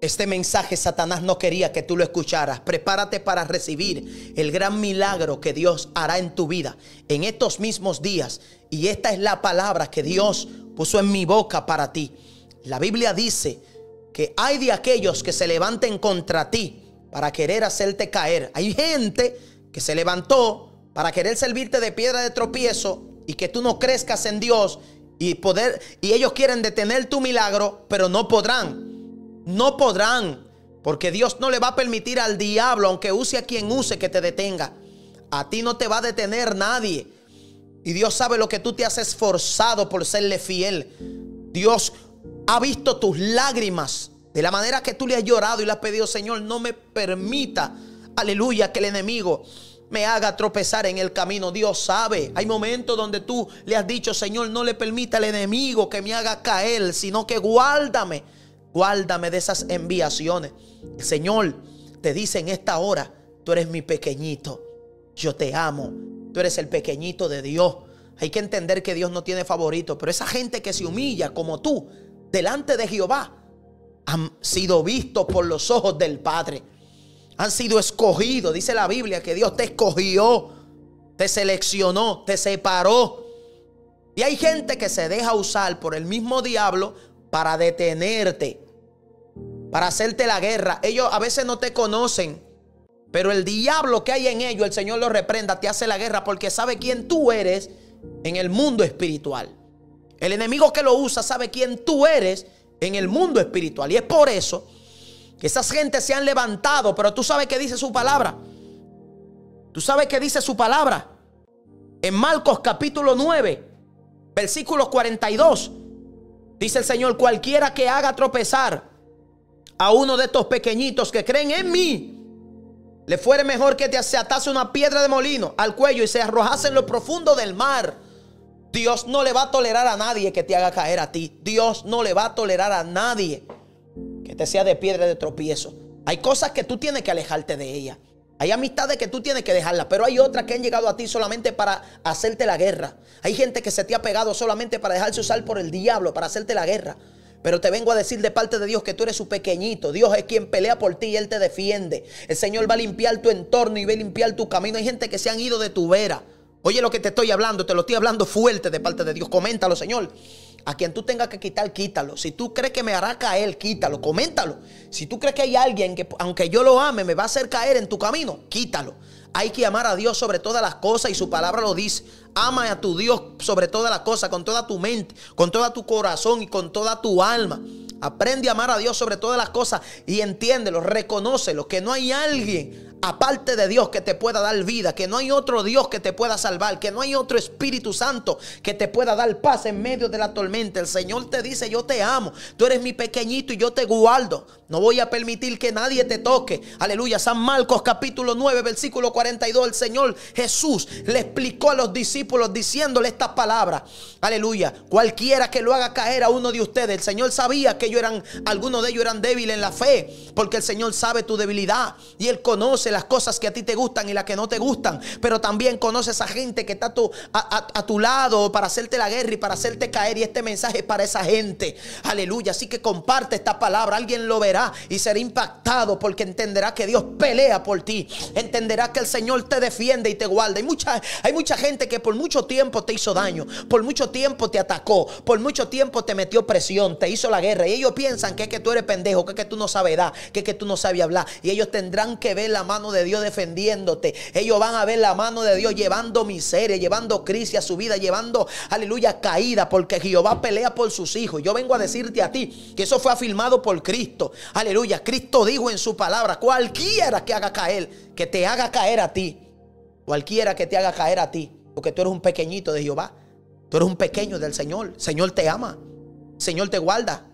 Este mensaje Satanás no quería que tú lo escucharas. Prepárate para recibir el gran milagro que Dios hará en tu vida en estos mismos días. Y esta es la palabra que Dios puso en mi boca para ti. La Biblia dice que hay de aquellos que se levanten contra ti para querer hacerte caer. Hay gente que se levantó para querer servirte de piedra de tropiezo y que tú no crezcas en Dios y poder y ellos quieren detener tu milagro, pero no podrán no podrán, porque Dios no le va a permitir al diablo, aunque use a quien use, que te detenga. A ti no te va a detener nadie. Y Dios sabe lo que tú te has esforzado por serle fiel. Dios ha visto tus lágrimas de la manera que tú le has llorado y le has pedido, Señor, no me permita, aleluya, que el enemigo me haga tropezar en el camino. Dios sabe. Hay momentos donde tú le has dicho, Señor, no le permita al enemigo que me haga caer, sino que guárdame Guárdame de esas enviaciones. El Señor te dice en esta hora, tú eres mi pequeñito, yo te amo, tú eres el pequeñito de Dios. Hay que entender que Dios no tiene favorito, pero esa gente que se humilla como tú delante de Jehová han sido vistos por los ojos del Padre. Han sido escogidos. Dice la Biblia que Dios te escogió, te seleccionó, te separó. Y hay gente que se deja usar por el mismo diablo para detenerte, para hacerte la guerra. Ellos a veces no te conocen, pero el diablo que hay en ellos, el Señor lo reprenda, te hace la guerra porque sabe quién tú eres en el mundo espiritual. El enemigo que lo usa sabe quién tú eres en el mundo espiritual. Y es por eso que esas gentes se han levantado, pero tú sabes que dice su palabra. Tú sabes que dice su palabra. En Marcos capítulo 9, versículo 42. Dice el Señor, cualquiera que haga tropezar a uno de estos pequeñitos que creen en mí, le fuere mejor que te se atase una piedra de molino al cuello y se arrojase en lo profundo del mar. Dios no le va a tolerar a nadie que te haga caer a ti. Dios no le va a tolerar a nadie que te sea de piedra de tropiezo. Hay cosas que tú tienes que alejarte de ellas. Hay amistades que tú tienes que dejarlas, pero hay otras que han llegado a ti solamente para hacerte la guerra. Hay gente que se te ha pegado solamente para dejarse usar por el diablo, para hacerte la guerra. Pero te vengo a decir de parte de Dios que tú eres su pequeñito. Dios es quien pelea por ti y Él te defiende. El Señor va a limpiar tu entorno y va a limpiar tu camino. Hay gente que se han ido de tu vera. Oye lo que te estoy hablando, te lo estoy hablando fuerte de parte de Dios. Coméntalo, Señor. A quien tú tengas que quitar, quítalo. Si tú crees que me hará caer, quítalo, coméntalo. Si tú crees que hay alguien que, aunque yo lo ame, me va a hacer caer en tu camino, quítalo. Hay que amar a Dios sobre todas las cosas y su palabra lo dice. Ama a tu Dios sobre todas las cosas, con toda tu mente, con todo tu corazón y con toda tu alma. Aprende a amar a Dios sobre todas las cosas y entiéndelo, reconócelo, que no hay alguien aparte de Dios que te pueda dar vida, que no hay otro Dios que te pueda salvar, que no hay otro Espíritu Santo que te pueda dar paz en medio de la tormenta. El Señor te dice, yo te amo, tú eres mi pequeñito y yo te guardo. No voy a permitir que nadie te toque. Aleluya. San Marcos capítulo 9, versículo 42. El Señor Jesús le explicó a los discípulos diciéndole estas palabras. Aleluya. Cualquiera que lo haga caer a uno de ustedes. El Señor sabía que ellos eran, algunos de ellos eran débiles en la fe. Porque el Señor sabe tu debilidad. Y Él conoce las cosas que a ti te gustan y las que no te gustan. Pero también conoce a esa gente que está a, a tu lado para hacerte la guerra y para hacerte caer. Y este mensaje es para esa gente. Aleluya. Así que comparte esta palabra. Alguien lo verá y será impactado porque entenderá que Dios pelea por ti. Entenderá que el Señor te defiende y te guarda. Hay mucha, hay mucha gente que por mucho tiempo te hizo daño, por mucho tiempo te atacó, por mucho tiempo te metió presión, te hizo la guerra. Y ellos piensan que es que tú eres pendejo, que es que tú no sabes dar, que es que tú no sabes hablar. Y ellos tendrán que ver la mano de Dios defendiéndote. Ellos van a ver la mano de Dios llevando miseria, llevando crisis a su vida, llevando, aleluya, caída, porque Jehová pelea por sus hijos. Yo vengo a decirte a ti que eso fue afirmado por Cristo. Aleluya. Cristo dijo en su palabra, cualquiera que haga caer, que te haga caer a ti. Cualquiera que te haga caer a ti. Porque tú eres un pequeñito de Jehová. Tú eres un pequeño del Señor. Señor te ama. Señor te guarda.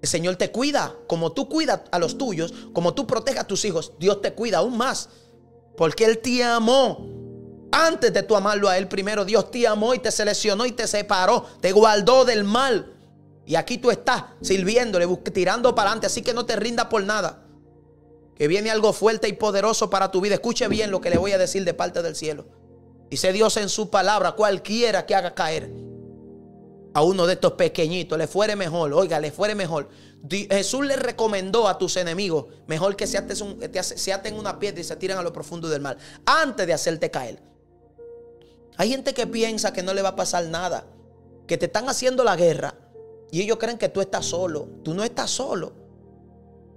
El Señor te cuida. Como tú cuidas a los tuyos, como tú proteges a tus hijos, Dios te cuida aún más. Porque Él te amó. Antes de tu amarlo a Él primero, Dios te amó y te seleccionó y te separó. Te guardó del mal. Y aquí tú estás sirviéndole, tirando para adelante. Así que no te rindas por nada. Que viene algo fuerte y poderoso para tu vida. Escuche bien lo que le voy a decir de parte del cielo. Dice Dios en su palabra, cualquiera que haga caer a uno de estos pequeñitos, le fuere mejor, oiga, le fuere mejor. Jesús le recomendó a tus enemigos, mejor que se aten, una piedra y se tiren a lo profundo del mar, antes de hacerte caer. Hay gente que piensa que no le va a pasar nada, que te están haciendo la guerra y ellos creen que tú estás solo. Tú no estás solo.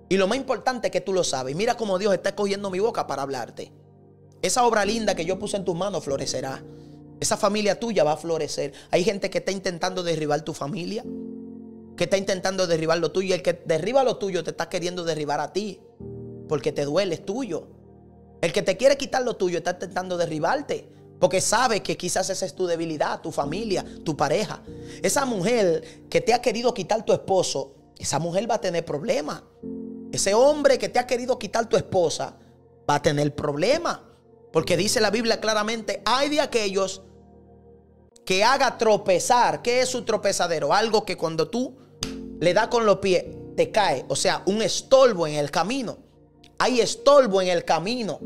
Y lo más importante es que tú lo sabes. Mira cómo Dios está cogiendo mi boca para hablarte. Esa obra linda que yo puse en tus manos florecerá. Esa familia tuya va a florecer. Hay gente que está intentando derribar tu familia, que está intentando derribar lo tuyo. Y el que derriba lo tuyo te está queriendo derribar a ti, porque te duele, es tuyo. El que te quiere quitar lo tuyo está intentando derribarte, porque sabe que quizás esa es tu debilidad, tu familia, tu pareja. Esa mujer que te ha querido quitar tu esposo, esa mujer va a tener problemas. Ese hombre que te ha querido quitar tu esposa va a tener problemas. Porque dice la Biblia claramente, hay de aquellos que haga tropezar. ¿Qué es su tropezadero? Algo que cuando tú le das con los pies te cae. O sea, un estorbo en el camino. Hay estorbo en el camino.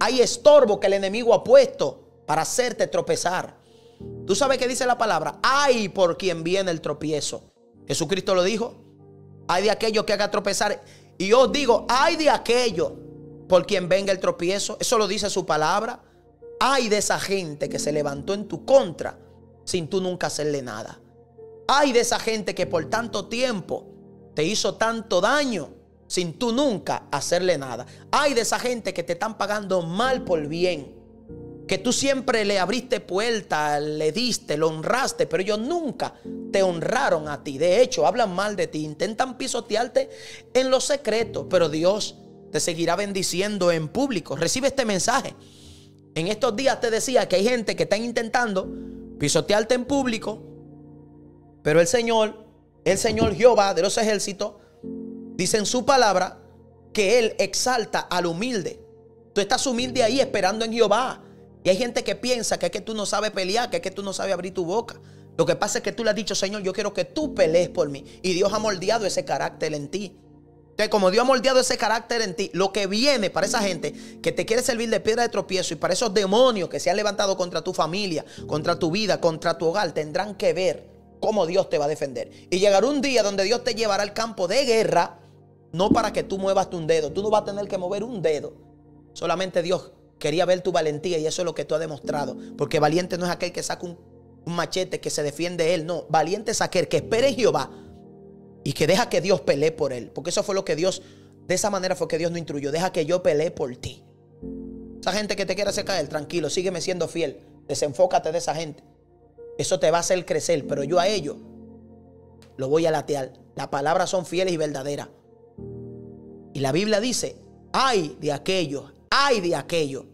Hay estorbo que el enemigo ha puesto para hacerte tropezar. ¿Tú sabes qué dice la palabra? Hay por quien viene el tropiezo. Jesucristo lo dijo. Hay de aquello que haga tropezar. Y yo digo, hay de aquello por quien venga el tropiezo. Eso lo dice su palabra. Hay de esa gente que se levantó en tu contra sin tú nunca hacerle nada. Hay de esa gente que por tanto tiempo te hizo tanto daño sin tú nunca hacerle nada. Hay de esa gente que te están pagando mal por bien. Que tú siempre le abriste puerta, le diste, lo honraste, pero ellos nunca te honraron a ti. De hecho, hablan mal de ti, intentan pisotearte en lo secreto, pero Dios te seguirá bendiciendo en público. Recibe este mensaje. En estos días te decía que hay gente que está intentando pisotearte en público, pero el Señor, el Señor Jehová de los ejércitos, dice en su palabra que Él exalta al humilde. Tú estás humilde ahí esperando en Jehová. Y hay gente que piensa que es que tú no sabes pelear, que es que tú no sabes abrir tu boca. Lo que pasa es que tú le has dicho, Señor, yo quiero que tú pelees por mí. Y Dios ha moldeado ese carácter en ti. Entonces, como Dios ha moldeado ese carácter en ti, lo que viene para esa gente que te quiere servir de piedra de tropiezo y para esos demonios que se han levantado contra tu familia, contra tu vida, contra tu hogar, tendrán que ver cómo Dios te va a defender. Y llegará un día donde Dios te llevará al campo de guerra, no para que tú muevas un dedo. Tú no vas a tener que mover un dedo. Solamente Dios quería ver tu valentía y eso es lo que tú has demostrado. Porque valiente no es aquel que saca un, machete que se defiende él. No, valiente es aquel que espere en Jehová y que deja que Dios pelee por él. Porque eso fue lo que Dios, de esa manera fue que Dios no instruyó. Deja que yo pelee por ti. Esa gente que te quiere hacer caer, tranquilo, sígueme siendo fiel. Desenfócate de esa gente. Eso te va a hacer crecer, pero yo a ellos lo voy a latear. Las palabras son fieles y verdaderas. Y la Biblia dice, ay de aquellos, ay de aquellos.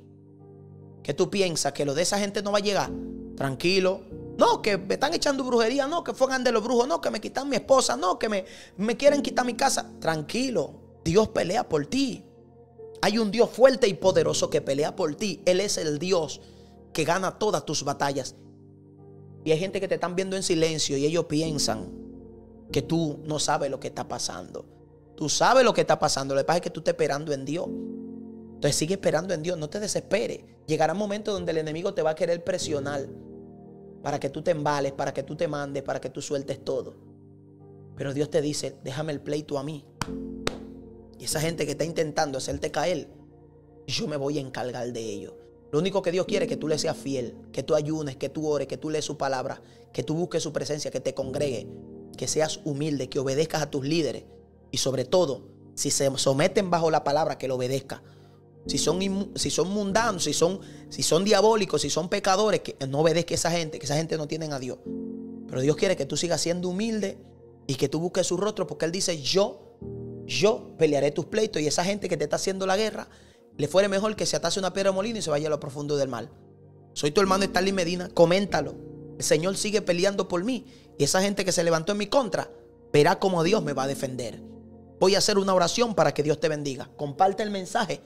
Que tú piensas que lo de esa gente no va a llegar. Tranquilo, no, que me están echando brujería. No, que fuegan de los brujos. No, que me quitan mi esposa. No, que me, me quieren quitar mi casa. Tranquilo. Dios pelea por ti. Hay un Dios fuerte y poderoso que pelea por ti. Él es el Dios que gana todas tus batallas. Y hay gente que te están viendo en silencio y ellos piensan que tú no sabes lo que está pasando. Tú sabes lo que está pasando. Lo que pasa es que tú estás esperando en Dios. Entonces sigue esperando en Dios. No te desesperes. Llegará un momento donde el enemigo te va a querer presionar para que tú te embales, para que tú te mandes, para que tú sueltes todo. Pero Dios te dice, déjame el pleito a mí. Y esa gente que está intentando hacerte caer, yo me voy a encargar de ello. Lo único que Dios quiere es que tú le seas fiel, que tú ayunes, que tú ores, que tú lees su palabra, que tú busques su presencia, que te congregue, que seas humilde, que obedezcas a tus líderes. Y sobre todo, si se someten bajo la palabra, que lo obedezcas si son, si son mundanos, si son, si son diabólicos, si son pecadores, que no obedezca a esa gente, que esa gente no tienen a Dios. Pero Dios quiere que tú sigas siendo humilde y que tú busques su rostro porque Él dice, yo, yo pelearé tus pleitos y esa gente que te está haciendo la guerra, le fuere mejor que se atase una piedra molina y se vaya a lo profundo del mal. Soy tu hermano Stanley Medina, coméntalo. El Señor sigue peleando por mí y esa gente que se levantó en mi contra, verá cómo Dios me va a defender. Voy a hacer una oración para que Dios te bendiga. Comparte el mensaje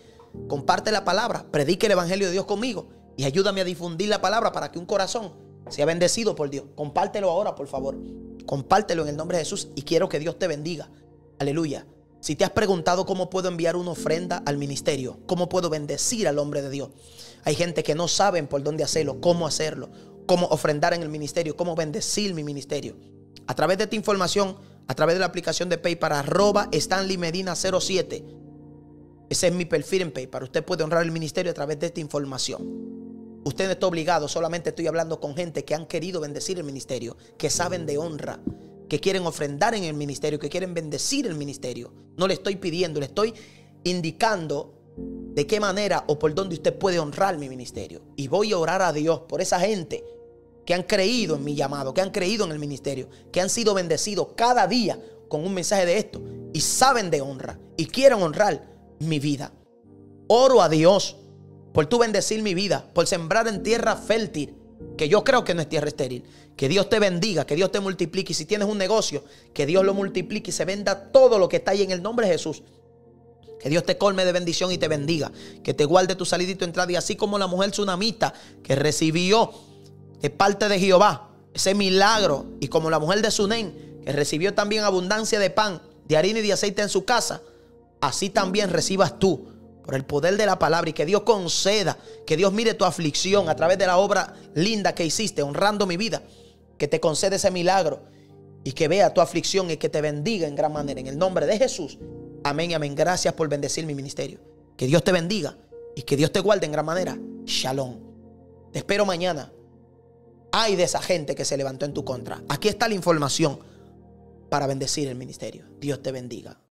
comparte la palabra, predique el Evangelio de Dios conmigo y ayúdame a difundir la palabra para que un corazón sea bendecido por Dios. Compártelo ahora, por favor. Compártelo en el nombre de Jesús y quiero que Dios te bendiga. Aleluya. Si te has preguntado cómo puedo enviar una ofrenda al ministerio, cómo puedo bendecir al hombre de Dios, hay gente que no saben por dónde hacerlo, cómo hacerlo. cómo ofrendar en el ministerio, cómo bendecir mi ministerio. A través de esta información, a través de la aplicación de PayPal, arroba Stanley Medina 07. Ese es mi perfil en PayPal. Usted puede honrar el ministerio a través de esta información. Usted no está obligado, solamente estoy hablando con gente que han querido bendecir el ministerio, que saben de honra, que quieren ofrendar en el ministerio, que quieren bendecir el ministerio. No le estoy pidiendo, le estoy indicando de qué manera o por dónde usted puede honrar mi ministerio. Y voy a orar a Dios por esa gente que han creído en mi llamado, que han creído en el ministerio, que han sido bendecidos cada día con un mensaje de esto y saben de honra y quieren honrar mi vida. Oro a Dios por tu bendecir mi vida, por sembrar en tierra fértil, que yo creo que no es tierra estéril. Que Dios te bendiga, que Dios te multiplique. Y si tienes un negocio, que Dios lo multiplique y se venda todo lo que está ahí en el nombre de Jesús. Que Dios te colme de bendición y te bendiga. Que te guarde tu salida y tu entrada. Y así como la mujer tsunamita que recibió de parte de Jehová ese milagro. Y como la mujer de Sunén que recibió también abundancia de pan, de harina y de aceite en su casa. Así también recibas tú por el poder de la palabra y que Dios conceda, que Dios mire tu aflicción a través de la obra linda que hiciste, honrando mi vida, que te concede ese milagro y que vea tu aflicción y que te bendiga en gran manera. En el nombre de Jesús. Amén y amén. Gracias por bendecir mi ministerio. Que Dios te bendiga y que Dios te guarde en gran manera. Shalom. Te espero mañana. Hay de esa gente que se levantó en tu contra. Aquí está la información para bendecir el ministerio. Dios te bendiga.